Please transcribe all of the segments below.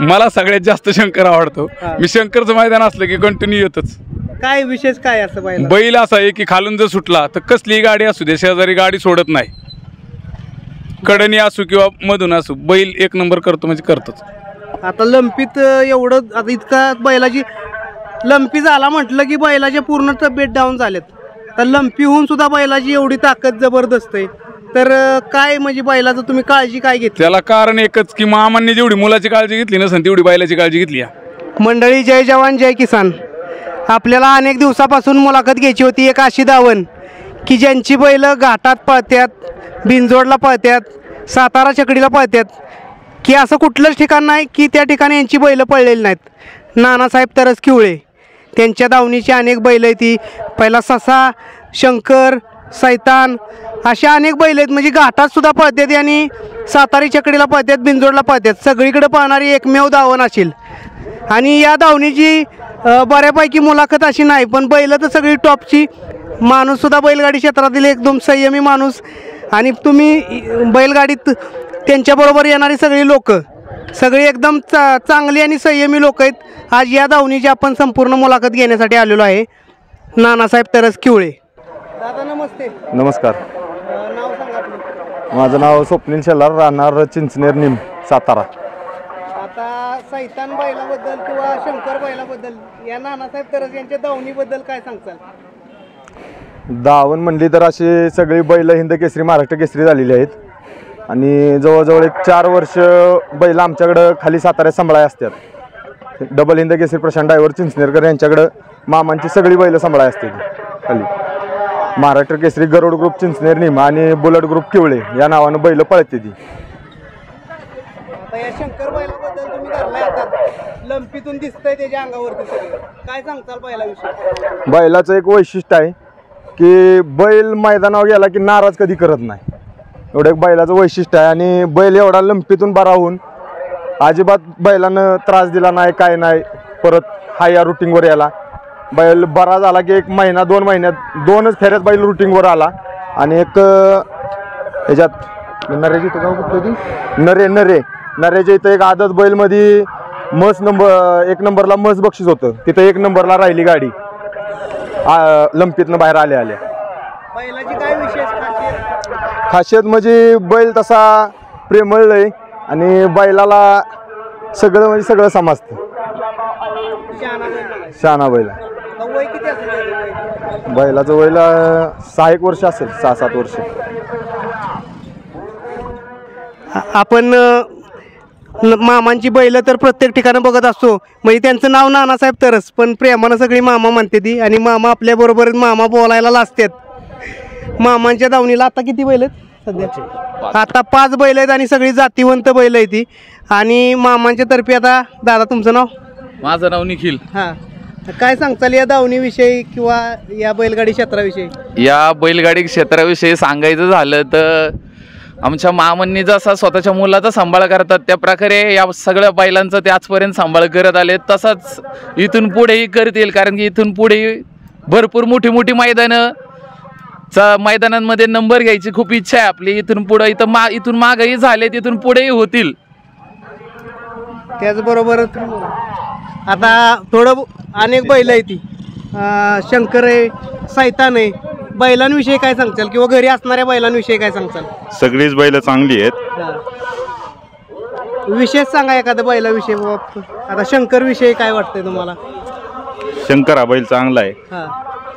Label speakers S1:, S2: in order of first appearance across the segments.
S1: मला सगळ्यात जास्त शंकर आवडतो. मी शंकरचं मैदान असलं की कंटिन्यू येतच.
S2: काय विशेष काय असं बैल
S1: बैल असा आहे की खालून जर सुटला तर कसलीही गाडी असू दे शेजारी गाडी सोडत नाही. कडणी असू किंवा मधून असू बैल एक नंबर करतो म्हणजे करतोच.
S2: आता लंपीत एवढं आता इतका बैलाची लंपी झाला म्हटलं की बैलाचे पूर्ण तब्येत डाऊन झालेत तर लंपी होऊन सुद्धा बैलाची एवढी ताकद जबरदस्त आहे. तर काय म्हणजे बैलाचं तुम्ही काळजी काय घेतली?
S1: त्याला कारण एकच की मामांनी जेवढी मुलाची काळजी घेतली नसेल तेवढी बैलाची काळजी घेतली.
S2: मंडळी जय जवान जय किसान. आपल्याला अनेक दिवसापासून मुलाखत घ्यायची होती एक अशी दावण की ज्यांची बैल घाटात पळत्यात बिनजोडला पळत्यात सातारा चकडीला पळत्यात की असं कुठलंच ठिकाण नाही की त्या ठिकाणी यांची बैलं पळलेली नाहीत. नानासाहेब तरस किवळे. त्यांच्या दावणीची अनेक बैल आहेत ती पहिला ससा शंकर सैतान. अशा अनेक बैल आहेत म्हणजे घाटात सुद्धा पळतात आणि सातारी चकडीला पळतात बिंजोडला पळतात सगळीकडे पाहणारी एकमेव धावण असेल. आणि या धावणीची बऱ्यापैकी मुलाखत अशी नाही पण बैल तर सगळी टॉपची. माणूससुद्धा बैलगाडी क्षेत्रातील एकदम संयमी माणूस. आणि तुम्ही बैलगाडीत त्यांच्याबरोबर येणारी सगळी लोक सगळी एकदम चा चांगली आणि संयमी लोक आहेत. आज या धावणीची आपण संपूर्ण मुलाखत घेण्यासाठी आलेलो आहे. नानासाहेब तरस किवळे. नमस्ते.
S3: नमस्कार.
S2: नाव सांगा आपलं.
S3: माझं नाव स्वप्नील शेलार राहणार चिंचनेर निम सातारा.
S2: आता सैतान बैलाबद्दल किंवा शंकर बैलाबद्दल या नानासाहेब तरस यांच्या दावणीबद्दल काय सांगताल?
S3: दावण म्हणली तर अशी सगळी बैल हिंद केसरी महाराष्ट्र केसरी झालेली आहेत. आणि जवळजवळ एक चार वर्ष बैल आमच्याकडं खाली साताऱ्यात सांभाळाय असतात. डबल हिंद केसरी प्रशांत डायव्हर चिंचनेरकर यांच्याकडं मामांची सगळी बैल सांभाळाय असते खाली. महाराष्ट्र केसरी गरुड ग्रुप चिंचनेर निम आणि बुलट ग्रुप किवळे या नावानं बैल पळते ती.
S2: आता या शंकर बैलाबद्दल तुम्ही धरलाय आता. लंपीतून दिसतंय त्याच्या अंगावरती सगळं. काय सांगताल बैलाविषयी?
S3: बैलाचं एक वैशिष्ट्य आहे की बैल मैदानावर गेला की नाराज कधी करत नाही. एवढं एक बैलाचं वैशिष्ट्य आहे आणि बैल एवढा लंपीतून बरा होऊन अजिबात बैलानं त्रास दिला नाही काय नाही परत हा या रुटीनवर याला बैल बरा झाला की एक महिना दोन महिन्यात दोनच फेऱ्यात बैल रुटीनवर आला. आणि एक ह्याच्यात नरेची इथं गाव कुठलं ती? नरे नरे. नरेच्या इथं एक आदत बैलमध्ये मस नंबर एक नंबरला मस बक्षीस होतं. तिथं एक नंबरला राहिली गाडी. लंपीतनं बाहेर आल्या आल्या.
S2: बैलाची काय विशेष खासियत?
S3: खासियत म्हणजे बैल तसा प्रेमळ आहे आणि बैलाला सगळं म्हणजे सगळं समजतं.
S2: शहाणा बैल. वय किती असेल? त्याचं वय?
S3: बैलाचं वयला सहा एक वर्ष असेल सहा सात वर्ष.
S2: आ- आपण अ, न- मामांची बैल तर प्रत्येक ठिकाणी बघत असतो. म्हणजे त्यांचं नाव नानासाहेब तरच पण प्रेमानं सगळी मामा म्हणते ती. आणि मामा आपल्या बरोबर मामा बोलायला लाजतात. मामांच्या दावणीला आता किती बैल आहेत? सध्या? आता पाच बैल आहेत आणि सगळी जातीवंत बैल आहे ती. आणि मामांच्या तर्फे आता दादा तुमचं नाव?
S1: माझं नाव निखिल.
S2: हां. काय सांगताल या दावणीविषयी किंवा या बैलगाडी क्षेत्राविषयी?
S4: या बैलगाडी क्षेत्राविषयी सांगायचं झालं तर आमच्या मामांनी जसा स्वतःच्या मुलाचा सांभाळ करतात. त्या प्रकारे या सगळ्या बैलांचा ते आजपर्यंत सांभाळ करत आले. तसाच इथून पुढेही करतील कारण की इथून पुढेही भरपूर मोठी मोठी मैदानं चा मैदानांमध्ये नंबर घ्यायची खूप इच्छा आहे आपली. इथून पुढे इथं मा इथून मागही झाले तिथून पुढेही होतील.
S2: त्याचबरोबर आता थोडं अनेक बैल आहे ती. शंकर आहे सैतान आहे. बैलांविषयी काय सांगताल किंवा घरी असणाऱ्या बैलांविषयी काय सांगताल?
S5: सगळीच बैल चांगली आहेत.
S2: विशेष सांगा एखाद्या बैलाविषयी बाबा. आता शंकर विषयी काय वाटतंय तुम्हाला?
S5: शंकर हा बैल चांगला आहे.
S2: हा.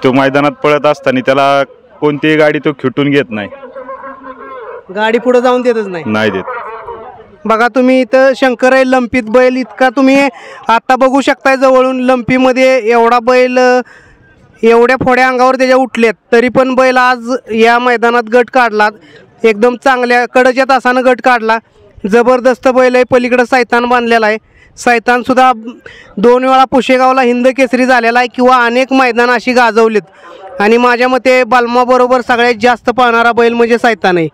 S5: तो मैदानात पळत असताना त्याला कोणतीही गाडी तो खिटून घेत नाही.
S2: गाडी पुढे जाऊन देतच नाही.
S5: नाही देत.
S2: बघा तुम्ही इथं शंकर आहे लंपीत बैल इतका तुम्ही आत्ता बघू शकताय जवळून लंपीमध्ये एवढा बैल एवढ्या फोड्या अंगावर त्याच्या उठलेत. तरी पण बैल आज या मैदानात गट काढला. एकदम चांगल्या कडच्या तासानं गट काढला. जबरदस्त बैल आहे पलीकडं सैतान बांधलेला आहे. सैतानसुद्धा दोन वेळा पुशेगावला हिंद केसरी झालेला आहे किंवा अनेक मैदानं अशी गाजवलीत. आणि माझ्या मते बालमाबरोबर सगळ्यात जास्त पाहणारा बैल म्हणजे सैतान आहे.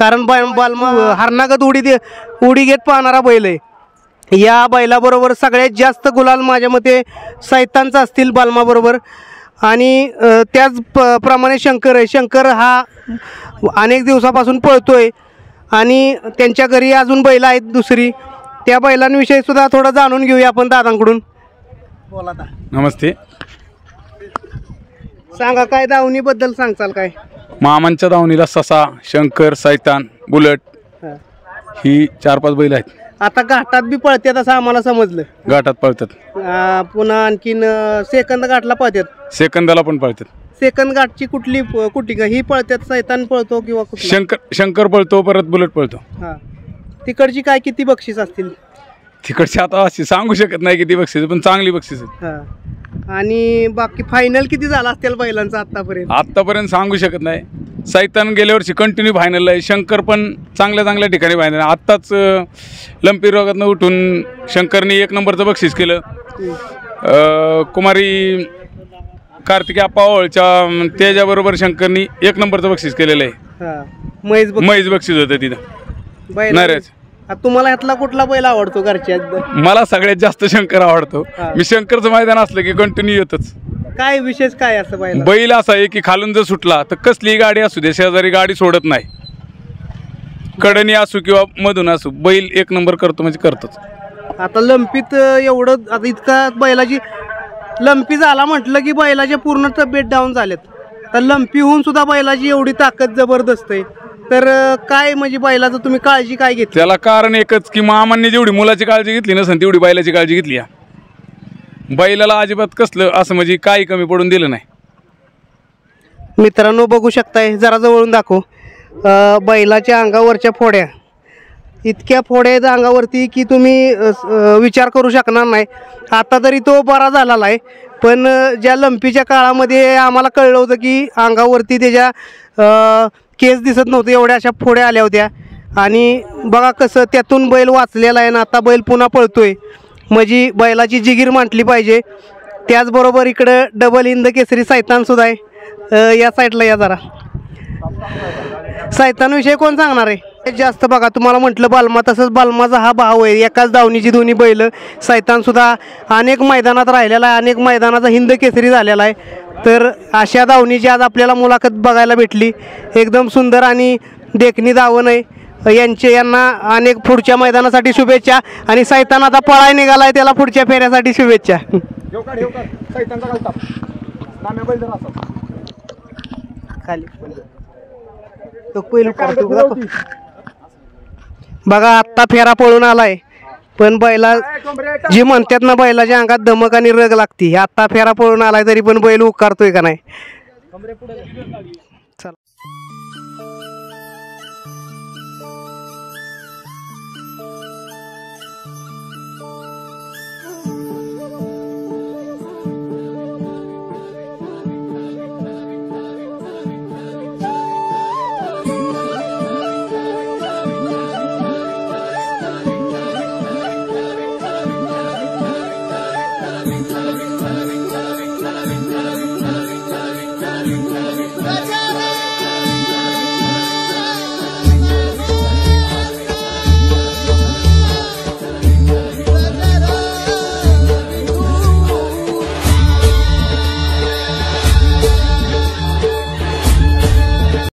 S2: कारण ब बालमा हरणागत उडी दे उडी घेत पाहणारा बैल आहे. या बैलाबरोबर सगळ्यात जास्त गुलाल माझ्या मते सैतानचा असतील बालमाबरोबर. आणि त्याच प प्रमाणे शंकर आहे. शंकर हा अनेक दिवसापासून पळतोय. आणि त्यांच्या घरी अजून बैल आहेत दुसरी. त्या बैलांविषयी सुद्धा थोडं जाणून घेऊया आपण दादांकडून. बोला
S1: नमस्ते.
S2: सांगा काय दावणीबद्दल सांगचाल काय?
S1: मामांच्या दावणीला ससा शंकर सैतान बुलट
S2: हा.
S1: चार पाच बैल आहेत.
S2: आता घाटात बी पळतात असं आम्हाला समजलं.
S1: घाटात पळतात
S2: आ, पुन्हा आणखीन अ, सेकंद घाटला पळतात
S1: सेकंदाला पण पळतात
S2: सेकंद घाटची कुठली प- कुठली का ही पळतात सैतान पळतो किंवा कुठली?
S1: शंकर शंकर पळतो परत बुलट पळतो.
S2: हा. तिकडची काय किती बक्षीस असतील?
S1: तिकडची आता अशी सांगू शकत नाही किती बक्षीस पण चांगली बक्षीस आहेत
S2: हा. आणि बाकी फायनल किती झाला असतील बैलांचा आतापर्यंत?
S1: आत्तापर्यंत सांगू शकत नाही. सैतान गेल्या वर्षी कंटिन्यू फायनल आहे. शंकर पण चांगल्या चांगल्या ठिकाणी फायनल आत्ताच अं, लंपी रोगातनं उठून शंकरनी एक नंबरचं बक्षीस केलं. अं, कुमारी कार्तिकी आप्पावळच्या त्याच्याबरोबर शंकरनी एक नंबरचं बक्षीस केलेलं आहे.
S2: हा. महेश बघ
S1: मैज बक्षीस होतं तिथं.
S2: बैल
S1: नरेश.
S2: तुम्हाला ह्यातला कुठला बैल आवडतो घरच्या
S1: मला सगळ्यात जास्त शंकर आवडतो. मी शंकरचं मैदान असलं की कंटिन्यू येतच.
S2: काय विशेष काय असं बैल
S1: बैल असा आहे की खालून जर सुटला तर कसलीही गाडी असू दे शेजारी गाडी सोडत नाही. कडणी असू किंवा मधून असू बैल एक नंबर करतो म्हणजे करतोच.
S2: आता लंपीत एवढं आता इतका बैलाची लंपी झाला म्हटलं की बैलाचे पूर्ण तब्येत डाऊन झालेत तर लंपी होऊन सुद्धा बैलाची एवढी ताकद जबरदस्त आहे. तर काय म्हणजे बैलाचं तुम्ही काळजी काय घेतली?
S1: त्याला कारण एकच की मामांनी जेवढी मुलाची काळजी घेतली नसेल तेवढी बैलाची काळजी घेतली आहे. बैलाला अजिबात कसलं असं म्हणजे काही कमी पडून दिलं नाही.
S2: मित्रांनो बघू शकताय जरा जवळून दाखव. अ, बैलाच्या अंगावरच्या फोड्या. इतक्या फोड्या आहेत अंगावरती की तुम्ही विचार करू शकणार नाही. आता तरी तो बरा झालेला आहे. पण ज्या लंपीच्या काळामध्ये आम्हाला कळलं होतं की अंगावरती त्याच्या केस दिसत नव्हते एवढ्या अशा फोड्या आल्या होत्या. आणि बघा कसं त्यातून बैल वाचलेला आहे ना आता बैल पुन्हा पळतोय. म्हणजे बैलाची जिगीर मांडली पाहिजे. त्याचबरोबर इकडं डबल इंद केसरी सैतानसुद्धा आहे. या साईडला या जरा. सैतानविषयी कोण सांगणार आहे? जास्त बघा तुम्हाला म्हटलं बालमा तसंच बालमाचा हा भाव आहे. एकाच दावणीची दोन्ही बैल सैतान सुद्धा अनेक मैदानात राहिलेला आहे अनेक मैदानाचा हिंद केसरी झालेला आहे. तर अशा दावणीची आज आपल्याला मुलाखत बघायला भेटली. एकदम सुंदर आणि देखणी दावण आहे. यांचे यांना अनेक पुढच्या मैदानासाठी शुभेच्छा आणि सैतान आता पळाय निघालाय त्याला पुढच्या फेऱ्यासाठी शुभेच्छा. खाली. तो पहिलं. बघा आत्ता फेरा पळून आलाय. पण बैला जी म्हणतात ना बैलाच्या अंगात दमक आणि रग लागती. आत्ता फेरा पळून आलाय तरी पण बैल उकारतोय का नाही?